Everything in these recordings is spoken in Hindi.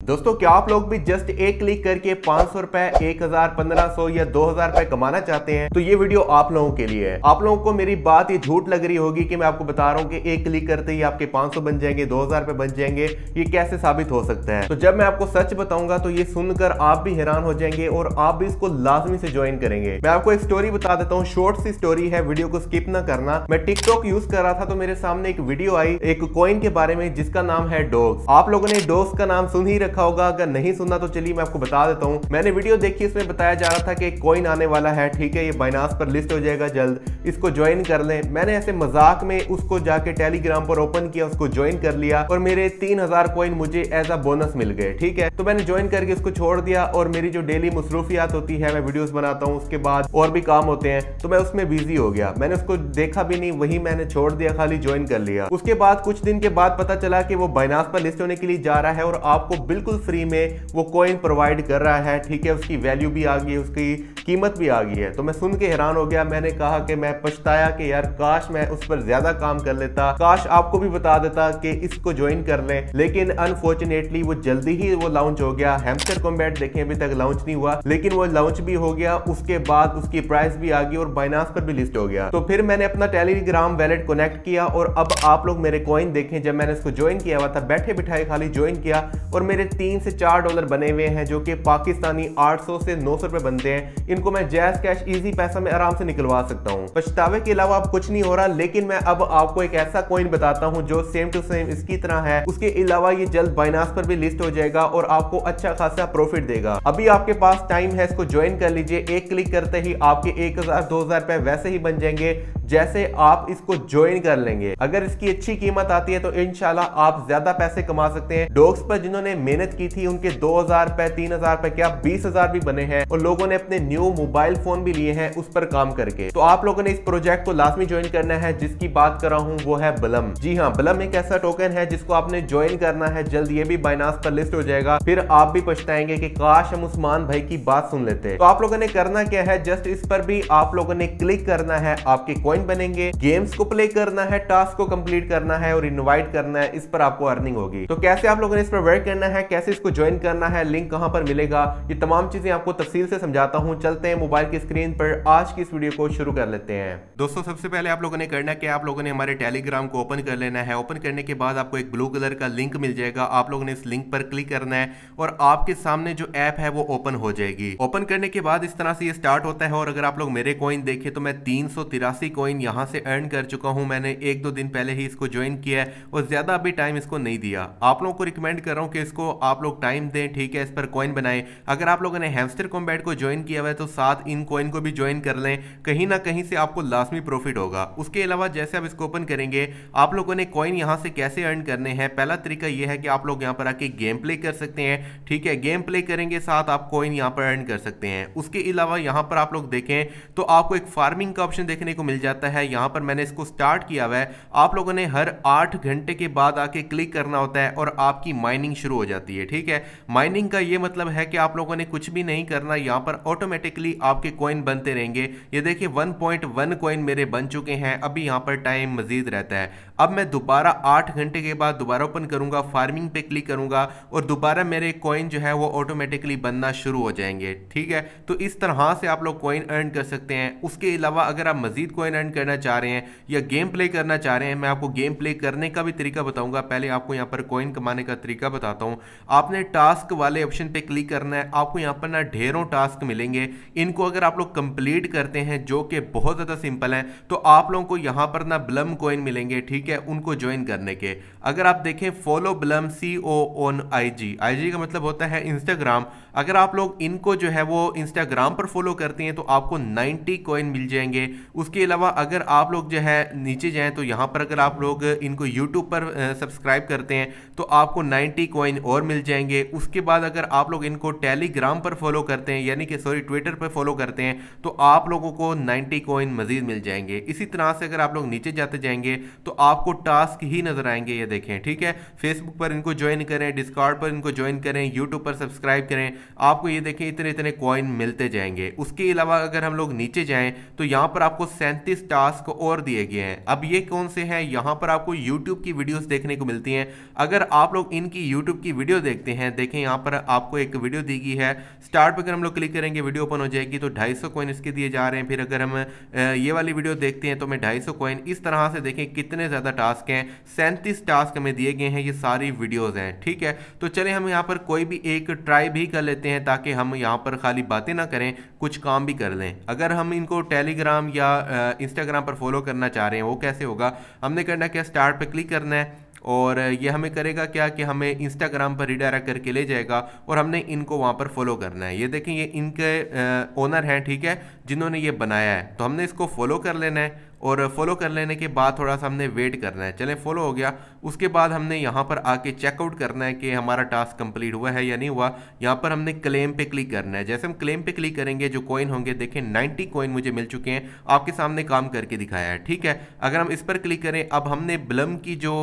दोस्तों, क्या आप लोग भी जस्ट एक क्लिक करके पाँच सौ रुपए, एक हज़ार, पंद्रह सौ या दो हज़ार रुपए कमाना चाहते हैं तो ये वीडियो आप लोगों के लिए है। आप लोगों को मेरी बात ये झूठ लग रही होगी कि मैं आपको बता रहा हूँ कि एक क्लिक करते ही आपके 500 बन जाएँगे, दो हज़ार रुपए बन जाएँगे। ये कैसे साबित हो सकता है? तो जब मैं आपको सच बताऊँगा तो ये सुनकर आप भी हैरान हो जाएँगे और आप भी इसको लाजमी से ज्वाइन करेंगे। मैं आपको एक स्टोरी बता देता हूँ शॉर्ट सी स्टोरी है वीडियो को स्किप ना करना। मैं टिकटॉक यूज़ कर रहा था तो मेरे सामने एक वीडियो आई, एक कॉइन के बारे में, जिसका नाम है डॉग्स आप लोगों ने डॉग्स का नाम सुन ही रखा होगा। अगर नहीं सुनना तो चलिए मैं आपको बता देता हूँ। मैंने वीडियो देखी, इसमें बताया जा रहा था कि कॉइन आने वाला है, ठीक है? ये बाइनास पर लिस्ट हो जाएगा, जल्द इसको ज्वाइन कर लें। मैंने ऐसे मज़ाक में उसको जाके टेलीग्राम पर ओपन किया, उसको ज्वाइन कर लिया और मेरे तीन हज़ार कॉइन मुझे एज अ बोनस मिल गए, ठीक है? तो मैंने ज्वाइन करके उसको छोड़ दिया और मेरी जो डेली मसरूफियात होती है, मैं वीडियोस बनाता हूँ, उसके बाद और भी काम होते हैं तो मैं उसमें बिज़ी हो गया। मैंने उसको देखा भी नहीं, वही मैंने छोड़ दिया, खाली ज्वाइन कर लिया। उसके बाद कुछ दिन के बाद पता चला कि वो बाइनास पर लिस्ट होने के लिए जा रहा है और आपको बिल्कुल फ्री में वो कॉइन प्रोवाइड कर रहा है, ठीक है, उसकी वैल्यू भी आ गई उसकी कीमत भी आ गई है। तो मैं सुन के हैरान हो गया। मैंने कहा कि मैं पछताया कि यार, काश मैं उस पर ज़्यादा काम कर लेता। काश आपको भी बता देता कि इसको ज्वाइन कर लें। लेकिन अनफॉर्चुनेटली वो जल्दी ही वो लॉन्च हो गया। हेमस्टर कॉम्बैट देखें, अभी तक लॉन्च नहीं हुआ। लेकिन वो लॉन्च भी हो गया। उसके बाद उसकी प्राइस भी आ गई और बाइनास पर भी लिस्ट हो गया। तो फिर मैंने अपना टेलीग्राम वैलेट कनेक्ट किया और अब आप लोग मेरे कॉइन देखें। जब मैंने इसको ज्वाइन किया हुआ था, बैठे बिठाए खाली ज्वाइन किया और मेरे तीन से चार डॉलर बने हुए हैं, जो कि पाकिस्तानी 800 से 900 रुपए बनते हैं। इनको मैं जैस कैश इजी पैसा में आराम से निकलवा सकता हूँ। पछतावे के अलावा अब कुछ नहीं हो रहा, लेकिन मैं अब आपको एक ऐसा कॉइन बताता हूँ जो सेम टू सेम इसकी तरह है। उसके अलावा ये जल्द बाइनास पर भी लिस्ट हो जाएगा और आपको अच्छा खासा प्रॉफिट देगा। अभी आपके पास टाइम है, इसको ज्वाइन कर लीजिए। एक क्लिक करते ही आपके एक हज़ार, दो हज़ार रुपए वैसे ही बन जाएँगे, जैसे आप इसको ज्वाइन कर लेंगे। अगर इसकी अच्छी कीमत आती है तो इनशाला आप ज़्यादा पैसे कमा सकते हैं। डॉग्स पर जिन्होंने मेहनत की थी, उनके दो हज़ार रुपए, तीन हज़ार रुपए, क्या बीस हज़ार भी बने हैं। और लोगों ने अपने न्यू मोबाइल फ़ोन भी लिए हैं उस पर काम करके। तो आप लोगों ने इस प्रोजेक्ट को लाजमी ज्वाइन करना है, जिसकी बात कर रहा हूँ वो है बलम। जी हाँ बलम एक ऐसा टोकन है जिसको आपने ज्वाइन करना है, जल्द ये भी बाइनास पर लिस्ट हो जाएगा। फिर आप भी पछताएँगे कि काश हम उस्मान भाई की बात सुन लेते। तो आप लोगों ने करना क्या है, जस्ट इस पर भी आप लोगों ने क्लिक करना है, आपके कॉइन बनेंगे। गेम्स को प्ले करना है टास्क को कंप्लीट करना है और इनवाइट करना है, इस पर आपको अर्निंग होगी। तो कैसे आप लोगों ने इस पर वर्क करना है, कैसे इसको ज्वाइन करना है लिंक कहाँ पर मिलेगा, ये तमाम चीज़ें आपको तफसील से समझाता हूँ। चलते हैं मोबाइल की स्क्रीन पर। आज की इस वीडियो को शुरू कर लेते हैं। दोस्तों, सबसे पहले आप लोगों ने करना क्या? आप लोगों ने हमारे टेलीग्राम को ओपन कर लेना है। ओपन करने के बाद आपको एक ब्लू कलर का लिंक मिल जाएगा। आप लोगों ने इस लिंक पर क्लिक करना है और आपके सामने जो ऐप है वो ओपन हो जाएगी। ओपन करने के बाद इस तरह से ये स्टार्ट होता है और अगर आप लोग मेरे कॉइन देखें तो मैं तीन सौ तिरासी कॉइन यहाँ से अर्न कर चुका हूँ। मैंने एक दो दिन पहले ही इसको ज्वाइन किया है और ज़्यादा अभी टाइम इसको नहीं दिया। आप लोगों को रिकमेंड कर रहा हूँ कि इसको आप लोग टाइम दें, ठीक है? इस पर कॉइन बनाएँ। अगर आप लोगों ने हैमस्टर कॉम्बैट को ज्वाइन किया हुआ है तो साथ इन कॉइन को भी ज्वाइन कर लें। कहीं ना कहीं से आपको लाजमी प्रॉफिट होगा। उसके अलावा जैसे आप इसको ओपन करेंगे, आप लोगों ने कॉइन यहाँ से कैसे अर्न करने हैं? पहला तरीका यह है कि आप लोग यहाँ पर आके गेम प्ले कर सकते हैं। ठीक है गेम प्ले करेंगे, साथ आप कॉइन यहाँ पर अर्न कर सकते हैं। उसके अलावा यहाँ पर आप लोग देखें तो आपको एक फ़ार्मिंग का ऑप्शन देखने को मिल जाता है। यहाँ पर मैंने इसको स्टार्ट किया हुआ है। आप लोगों ने हर आठ घंटे के बाद आके क्लिक करना होता है और आपकी माइनिंग शुरू हो जाती है। ठीक है माइनिंग का ये मतलब है कि आप लोगों ने कुछ भी नहीं करना, यहाँ पर ऑटोमेटिकली आपके कॉइन बनते रहेंगे। ये देखिए 1.1 कॉइन मेरे बन चुके हैं। अभी यहाँ पर टाइम मजीद रहता है। अब मैं दोबारा आठ घंटे के बाद दोबारा ओपन करूँगा फ़ार्मिंग पे क्लिक करूँगा और दोबारा मेरे कॉइन जो है वो ऑटोमेटिकली बनना शुरू हो जाएँगे। ठीक है? तो इस तरह से आप लोग कॉइन अर्न कर सकते हैं। उसके अलावा अगर आप मजीद कॉइन अर्न करना चाह रहे हैं या गेम प्ले करना चाह रहे हैं, मैं आपको गेम प्ले करने का भी तरीका बताऊँगा। पहले आपको यहाँ पर कॉइन कमाने का तरीका बताता हूँ। आपने टास्क वाले ऑप्शन पे क्लिक करना है। आपको यहाँ पर ना ढेरों टास्क मिलेंगे। इनको अगर आप लोग कंप्लीट करते हैं, जो कि बहुत ज़्यादा सिंपल है तो आप लोगों को यहाँ पर ना ब्लम कॉइन मिलेंगे, ठीक है, उनको ज्वाइन करने के। अगर आप देखें follow Blum C O on I G I G का मतलब होता है इंस्टाग्राम अगर आप लोग इनको जो है वो इंस्टाग्राम पर फॉलो करते हैं तो आपको 90 कॉइन मिल जाएँगे। उसके अलावा अगर आप लोग जो है नीचे जाएँ तो यहाँ पर अगर आप लोग इनको यूट्यूब पर सब्सक्राइब करते हैं तो आपको 90 कॉइन और मिल जाएँगे। उसके बाद अगर आप लोग इनको टेलीग्राम पर फॉलो करते हैं, यानी कि सॉरी ट्विटर पर फॉलो करते हैं तो आप लोगों को 90 कॉइन मजीद मिल जाएँगे। इसी तरह से अगर आप लोग नीचे जाते जाएँगे तो आपको टास्क ही नज़र आएँगे, ये देखें, ठीक है? फेसबुक पर इनको ज्वाइन करें डिस्कार्ड पर इनको ज्वाइन करें यूट्यूब पर सब्सक्राइब करें, आपको ये देखें, इतने इतने कॉइन मिलते जाएँगे। उसके अलावा अगर हम लोग नीचे जाएँ तो यहाँ पर आपको सैंतीस टास्क और दिए गए हैं। अब ये कौन से हैं? यहाँ पर आपको यूट्यूब की वीडियोस देखने को मिलती हैं। अगर आप लोग इनकी यूट्यूब की वीडियो देखते हैं, देखें, यहाँ पर आपको एक वीडियो दी गई है। स्टार्ट पर अगर हम लोग क्लिक करेंगे वीडियो ओपन हो जाएगी तो ढाई सौ कॉइन इसके दिए जा रहे हैं। फिर अगर हम ये वाली वीडियो देखते हैं तो मैं ढाई सौ कॉइन इस तरह से देखें कितने ज़्यादा टास्क हैं। सैंतीस टास्क हमें दिए गए हैं, ये सारी वीडियोज़ हैं, ठीक है? तो चले, हम यहाँ पर कोई भी एक ट्राई भी कर लेते हैं, ताकि हम यहाँ पर खाली बातें ना करें, कुछ काम भी कर लें। अगर हम इनको टेलीग्राम या इंस्टाग्राम पर फॉलो करना चाह रहे हैं, वो कैसे होगा? हमने करना क्या स्टार्ट पर क्लिक करना है। और ये हमें करेगा क्या कि हमें इंस्टाग्राम पर रिडायरेक्ट करके ले जाएगा और हमने इनको वहाँ पर फॉलो करना है। ये देखें, ये इनके ओनर हैं, ठीक है, जिन्होंने ये बनाया है। तो हमने इसको फॉलो कर लेना है। और फॉलो कर लेने के बाद थोड़ा सा हमने वेट करना है। चलें फॉलो हो गया। उसके बाद हमने यहाँ पर आके चेकआउट करना है कि हमारा टास्क कंप्लीट हुआ है या नहीं हुआ। यहाँ पर हमने क्लेम पे क्लिक करना है। जैसे हम क्लेम पे क्लिक करेंगे, जो कॉइन होंगे, देखें 90 कॉइन मुझे मिल चुके हैं। आपके सामने काम करके दिखाया है, ठीक है? अगर हम इस पर क्लिक करें, अब हमने ब्लम की जो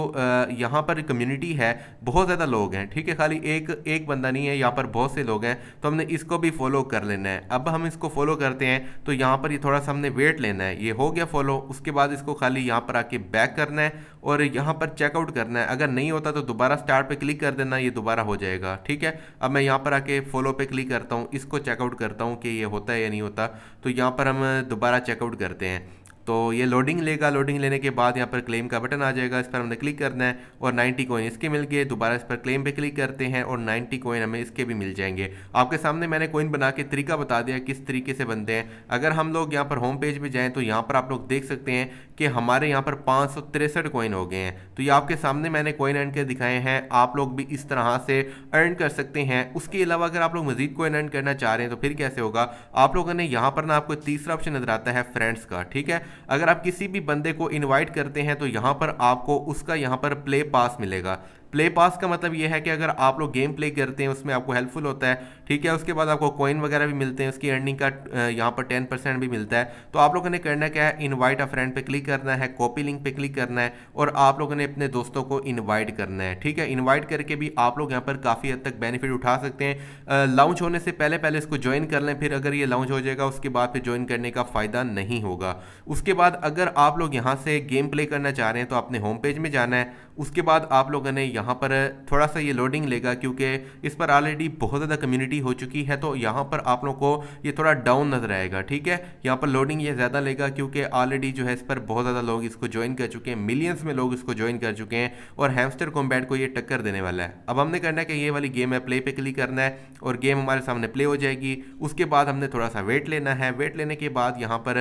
यहाँ पर कम्युनिटी है, बहुत ज़्यादा लोग हैं, ठीक है? खाली एक एक बंदा नहीं है, यहाँ पर बहुत से लोग हैं। तो हमने इसको भी फॉलो कर लेना है। अब हम इसको फॉलो करते हैं तो यहाँ पर ये थोड़ा सा हमने वेट लेना है। ये हो गया फॉलो उसके बाद इसको खाली यहाँ पर आके बैक करना है और यहाँ पर चेकआउट करना है। अगर नहीं होता तो दोबारा स्टार्ट पे क्लिक कर देना, ये दोबारा हो जाएगा, ठीक है? अब मैं यहाँ पर आके फॉलो पे क्लिक करता हूँ, इसको चेकआउट करता हूँ कि ये होता है या नहीं होता। तो यहाँ पर हम दोबारा चेकआउट करते हैं। तो ये लोडिंग लेगा लोडिंग लेने के बाद यहाँ पर क्लेम का बटन आ जाएगा, इस पर हमने क्लिक करना है और 90 कोइन इसके मिल गए, दोबारा इस पर क्लेम पे क्लिक करते हैं और 90 कोइन हमें इसके भी मिल जाएँगे। आपके सामने मैंने कोइन बना के तरीका बता दिया किस तरीके से बनते हैं। अगर हम लोग यहाँ पर होम पेज पर जाएँ तो यहाँ पर आप लोग देख सकते हैं कि हमारे यहाँ पर पाँच सौ तिरसठ कोइन हो गए हैं। तो ये आपके सामने मैंने कोइन अर्न कर दिखाए हैं। आप लोग भी इस तरह से अर्न कर सकते हैं। उसके अलावा अगर आप लोग मजीद कोइन अर्न करना चाह रहे हैं तो फिर कैसे होगा? आप लोगों ने यहाँ पर ना आपको तीसरा ऑप्शन नज़र आता है फ्रेंड्स का, ठीक है? अगर आप किसी भी बंदे को इन्वाइट करते हैं तो यहाँ पर आपको उसका यहाँ पर प्ले पास मिलेगा। प्ले पास का मतलब यह है कि अगर आप लोग गेम प्ले करते हैं, उसमें आपको हेल्पफुल होता है। ठीक है, उसके बाद आपको कॉइन वगैरह भी मिलते हैं, उसकी अर्निंग का यहाँ पर टेन परसेंट भी मिलता है। तो आप लोगों ने करना क्या है? इनवाइट अ फ्रेंड पे क्लिक करना है कॉपी लिंक पे क्लिक करना है और आप लोगों ने अपने दोस्तों को इन्वाइट करना है, ठीक है? इन्वाइट करके भी आप लोग यहाँ पर काफ़ी हद तक बेनिफिट उठा सकते हैं। लॉन्च होने से पहले पहले इसको ज्वाइन कर लें, फिर अगर ये लॉन्च हो जाएगा, उसके बाद फिर ज्वाइन करने का फ़ायदा नहीं होगा। उसके बाद अगर आप लोग यहाँ से गेम प्ले करना चाह रहे हैं तो अपने होम पेज में जाना है। उसके बाद आप लोगों ने यहाँ पर थोड़ा सा ये लोडिंग लेगा, क्योंकि इस पर ऑलरेडी बहुत ज़्यादा कम्युनिटी हो चुकी है तो यहाँ पर आप लोग को ये थोड़ा डाउन नज़र आएगा, ठीक है? यहाँ पर लोडिंग ये ज़्यादा लेगा क्योंकि ऑलरेडी जो है इस पर बहुत ज़्यादा लोग इसको ज्वाइन कर चुके हैं मिलियंस में लोग इसको ज्वाइन कर चुके हैं और हैमस्टर कॉम्बैट को ये टक्कर देने वाला है। अब हमने करना है कि ये वाली गेम है प्ले पे क्लिक करना है और गेम हमारे सामने प्ले हो जाएगी। उसके बाद हमने थोड़ा सा वेट लेना है। वेट लेने के बाद यहाँ पर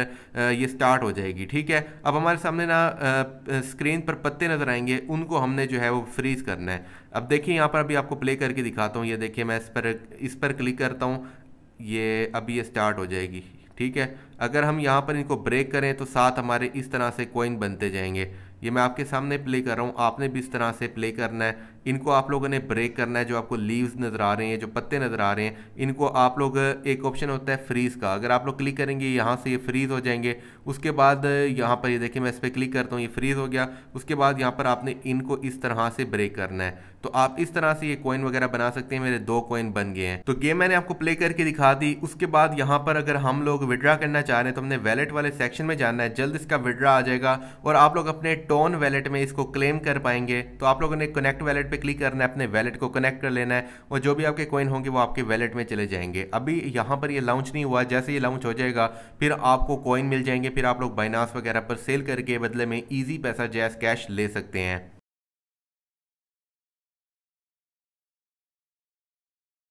ये स्टार्ट हो जाएगी, ठीक है? अब हमारे सामने ना स्क्रीन पर पत्ते नज़र आएँगे, उनको हमने जो है वो फ्रीज करना है। अब देखिए, यहाँ पर अभी आपको प्ले करके दिखाता हूँ। ये देखिए, मैं इस पर, इस पर क्लिक करता हूँ, ये अभी ये स्टार्ट हो जाएगी, ठीक है? अगर हम यहाँ पर इनको ब्रेक करें तो साथ हमारे इस तरह से कोइन बनते जाएँगे। ये मैं आपके सामने प्ले कर रहा हूँ, आपने भी इस तरह से प्ले करना है। इनको आप लोगों ने ब्रेक करना है, जो आपको लीव्स नज़र आ रहे हैं, जो पत्ते नज़र आ रहे हैं, इनको आप लोग, एक ऑप्शन होता है फ्रीज़ का। अगर आप लोग क्लिक करेंगे, यहाँ से ये फ्रीज़ हो जाएँगे, उसके बाद यहाँ पर ये देखिए, मैं इस पर क्लिक करता हूँ, ये फ्रीज़ हो गया। उसके बाद यहाँ पर आपने इनको इस तरह से ब्रेक करना है। तो आप इस तरह से ये कॉइन वगैरह बना सकते हैं, मेरे दो कॉइन बन गए हैं। तो गेम मैंने आपको प्ले करके दिखा दी। उसके बाद यहाँ पर अगर हम लोग विड्रा करना चाह रहे हैं तो हमने वैलेट वाले सेक्शन में जाना है। जल्द इसका विड्रा आ जाएगा और आप लोग अपने टोन वैलेट में इसको क्लेम कर पाएँगे। तो आप लोगों ने कनेक्ट वैलेट पे क्लिक करना है, अपने वैलेट को कनेक्ट कर लेना है और जो भी आपके कॉइन होंगे वो आपके वैलेट में चले जाएँगे। अभी यहाँ पर ये लॉन्च नहीं हुआ, जैसे ये लॉन्च हो जाएगा, फिर आपको कॉइन मिल जाएँगे, फिर आप लोग बाइनास वगैरह पर सेल करके बदले में ईजी पैसा जैस कैश ले सकते हैं।